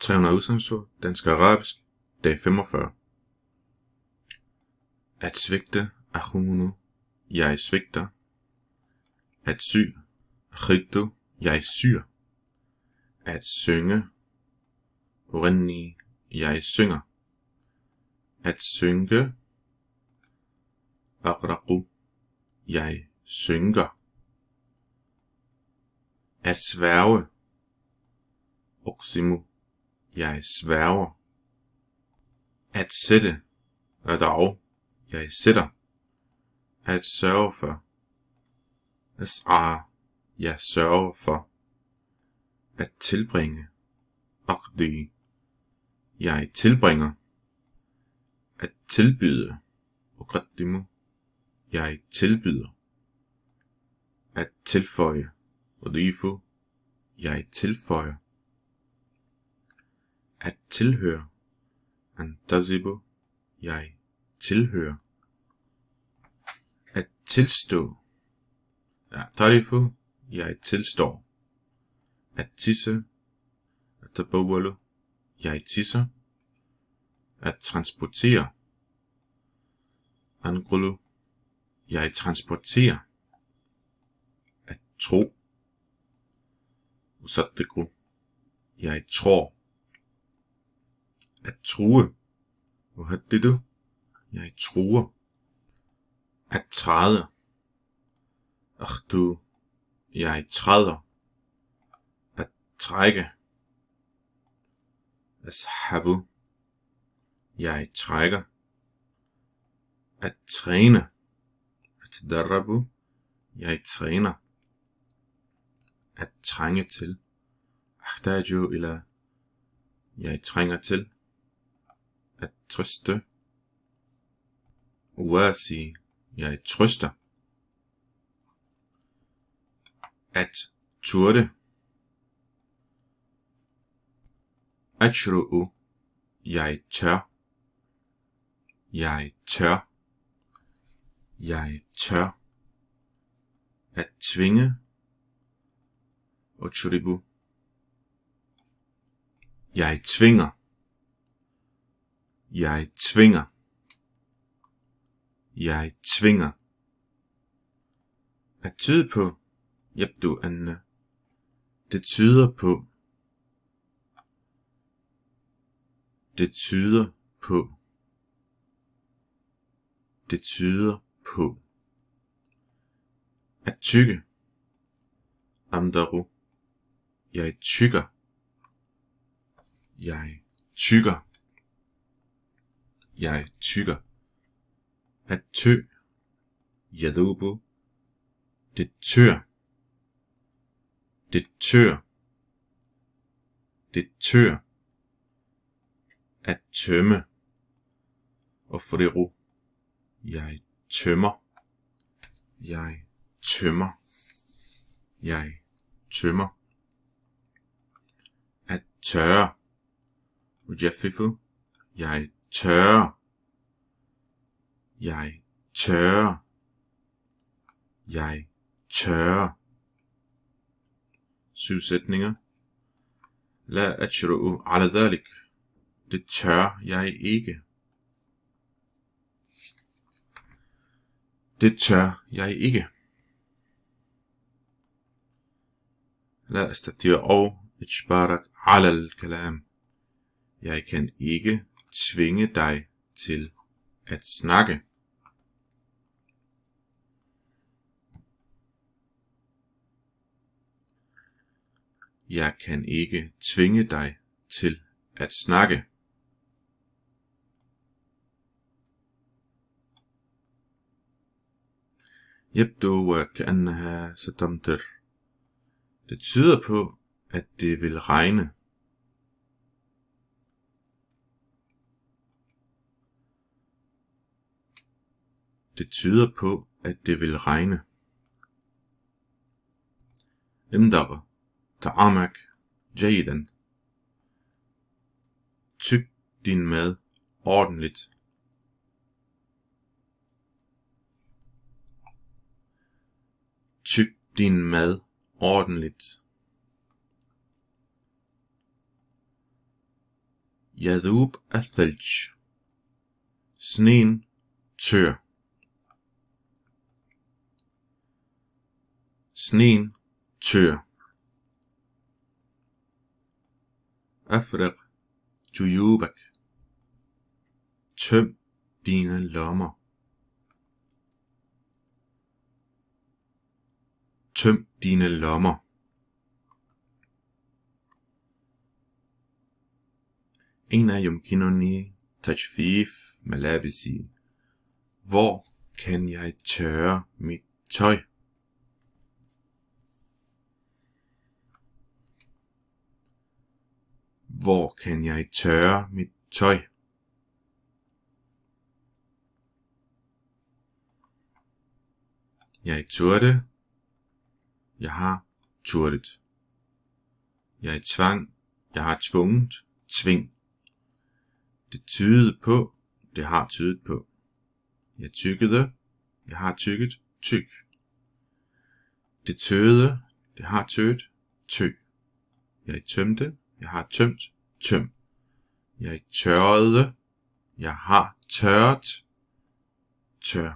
300 udsendelser, dansk og arabisk, dag 45. At svigte, ahunu, jeg svigter. At sy, khiddu, jeg syr. At synge, urenni, jeg synger. At synke, agraku, jeg synker. At sværge, oksimu, jeg sværger. At sætte, dog, jeg sætter. At sørge for, as'ar, ah, jeg sørger for. At tilbringe, aqdi, jeg tilbringer. At tilbyde, uqaddimu, jeg tilbyder. At tilføje, udifu, jeg tilføjer tilhører. tilhøre. Jeg tilhører. At tilstå. Ja, tarifu, jeg tilstår. At tisse. At tabawalu, jeg tisser. At transportere. Angulu, jeg transporterer. At tro. Usaddiku, jeg tror at true. Hvor har det du? Jeg truer. At træde. Ach du, jeg træder. At trække. Ashabu. Jeg trækker. At træne. At darabu. Jeg træner. At trænge til. Ahtaju ila. Jeg trænger til at trøste. Uasi, jeg trøster. At turde. Ashru'u, jeg tør. Jeg tør. Jeg tør. At tvinge. Uchribu. Jeg tvinger. Jeg tvinger. Jeg tvinger. At tyde på, yabdu anna. Det tyder på. Det tyder på. Det tyder på. At tykke. Amdaru. Jeg tykker. Jeg tykker. Jeg tykker. At tø. jadubu, Det tør. Det tør. Det tør. At tømme. Og for det ro, Jeg tømmer. Jeg tømmer. Jeg tømmer. At tørre. Ujaffifu. Jeg tørre. Jeg tørre. Jeg tørre. Syv sætninger. La ashru'u ala dhalik. Det tør jeg ikke. Det tør jeg ikke. لا أستطيع إجبارك على الكلام. Jeg kan ikke tvinge dig til at snakke. Jeg kan ikke tvinge dig til at snakke. يبدو وكأنها ستمطر. Det tyder på, at det vil regne. Det tyder på, at det vil regne. امضغ طعامك جيدا. Tyk din mad ordentligt. Tyk din mad ordentligt. يذوب الثلج sneen tør sneen tør أفرغ جيوبك tøm dine lommer tøm dine lommer أين يمكنني تجفيف ملابسي hvor kan jeg tørre mit tøj Hvor kan jeg tørre mit tøj Jeg turde. Jeg har turdet. Jeg tvang. Jeg har tvunget. Tving. Det tydede på. Det har tydet på. Jeg tykkede. Jeg har tykket. Tyk. Det tøede. Det har tøet. Tø. Jeg tømte. Jeg har tømt. Tøm. Jeg tørrede. Jeg har tørret. Tør.